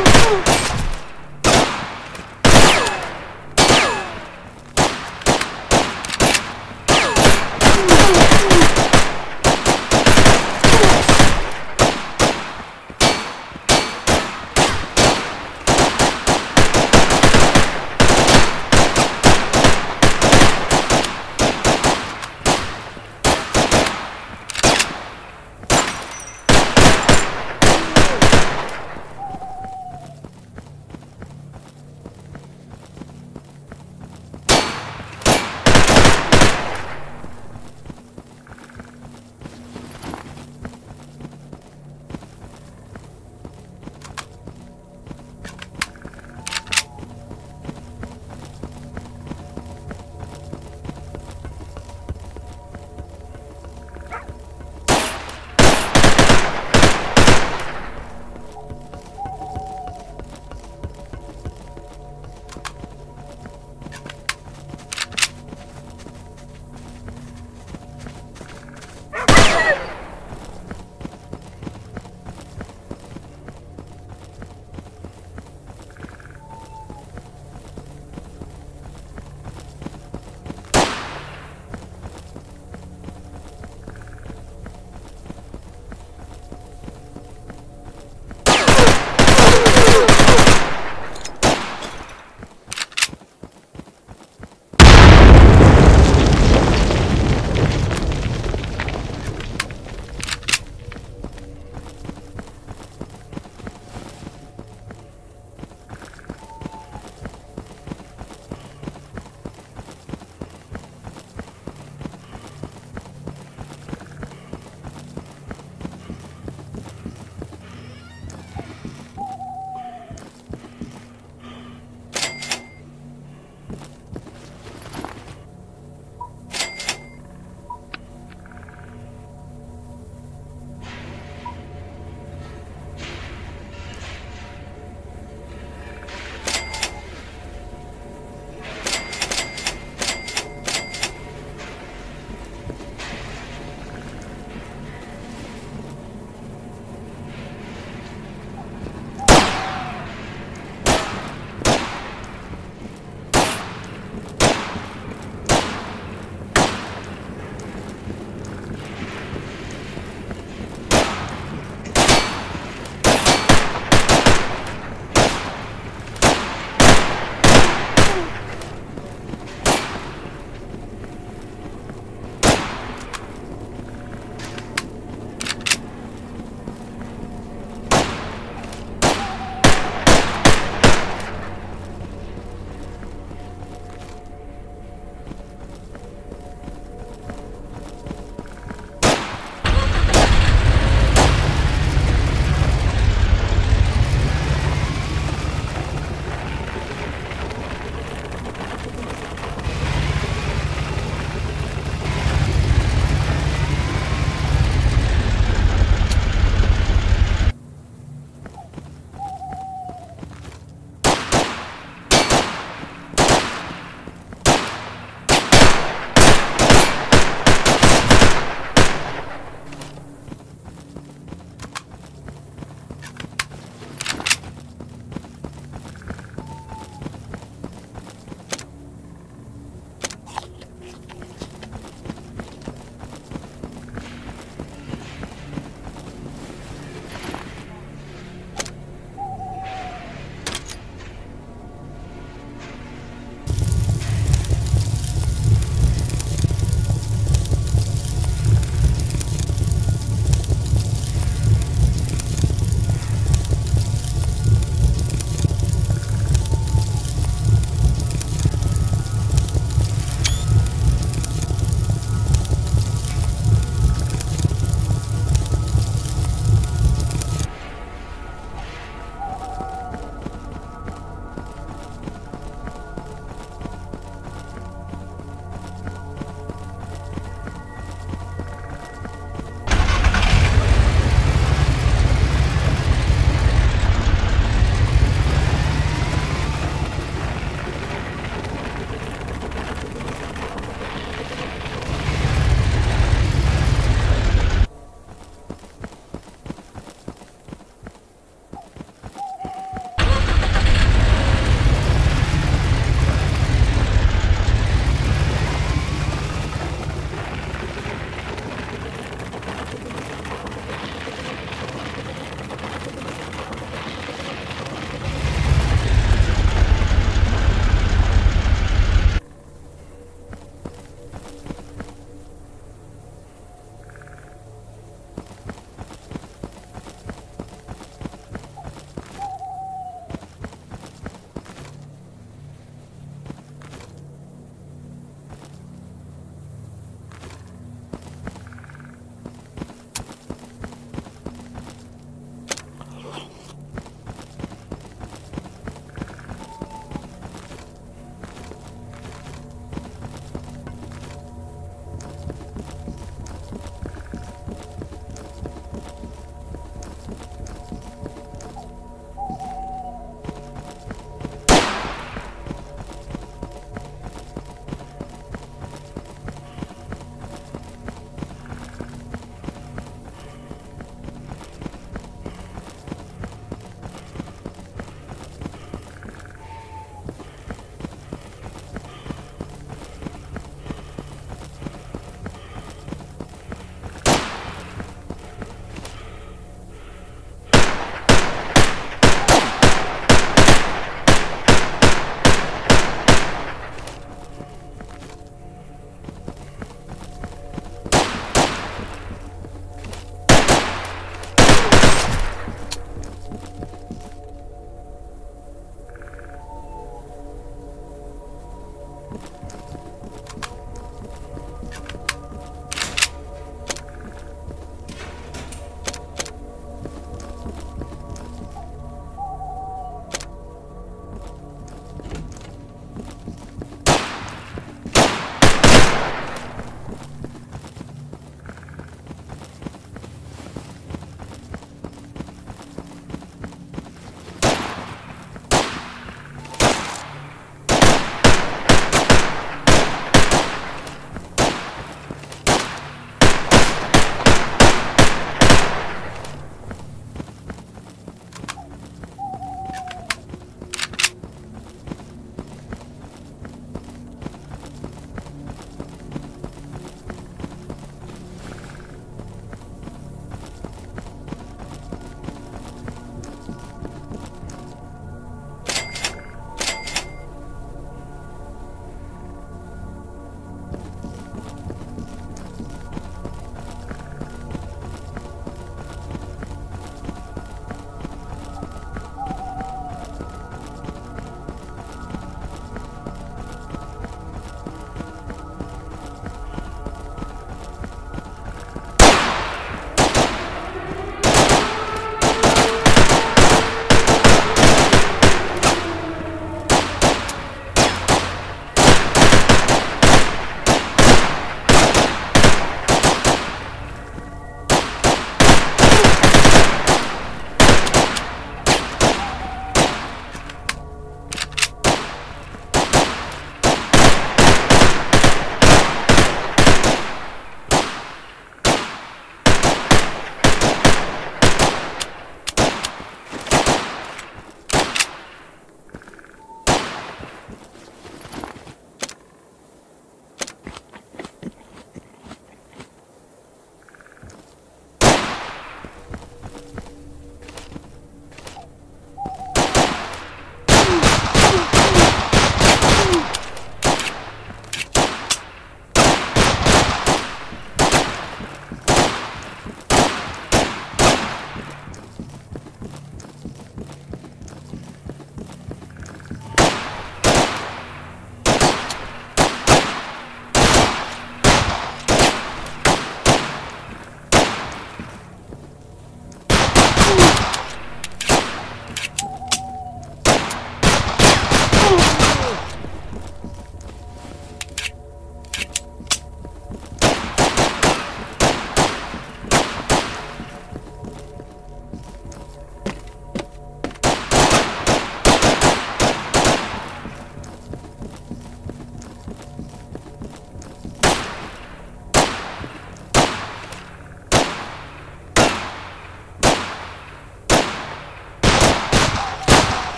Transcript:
Oh, oh.